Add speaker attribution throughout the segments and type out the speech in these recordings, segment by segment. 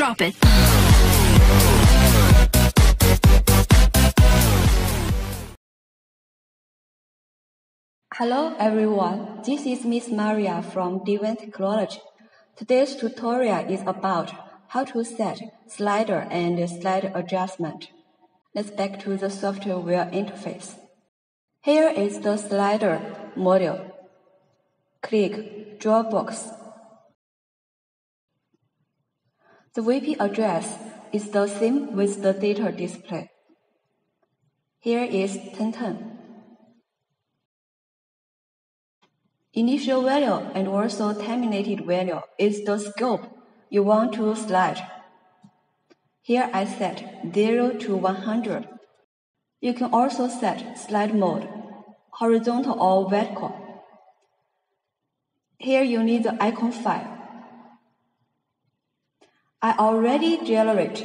Speaker 1: Drop it.
Speaker 2: Hello everyone, this is Miss Maria from DWIN Technology. Today's tutorial is about how to set slider and slide adjustment. Let's back to the software interface. Here is the slider module. Click Dropbox. The VP address is the same with the data display. Here is 1010. Initial value and also terminated value is the scope you want to slide. Here I set 0 to 100. You can also set slide mode, horizontal or vertical. Here you need the icon file. I already generate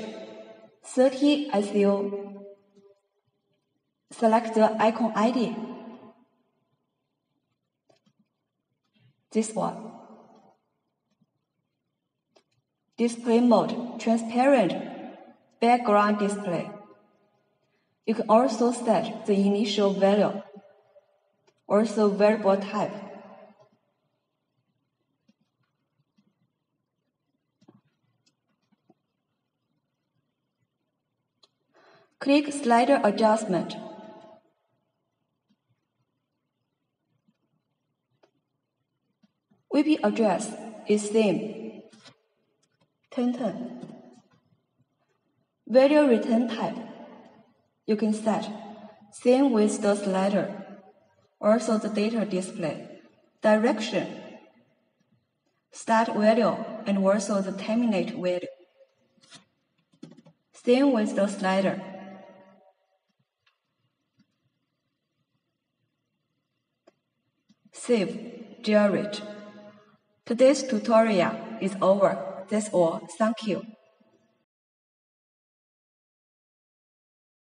Speaker 2: 30 SEO. Select the icon ID. This one. Display mode, transparent background display. You can also set the initial value, also variable type. Click slider adjustment. VP address is same. 1010. Value return type. You can set same with the slider. Also the data display. Direction. Start value and also the terminate value. Same with the slider. Save, generate. Today's tutorial is over. That's all. Thank you.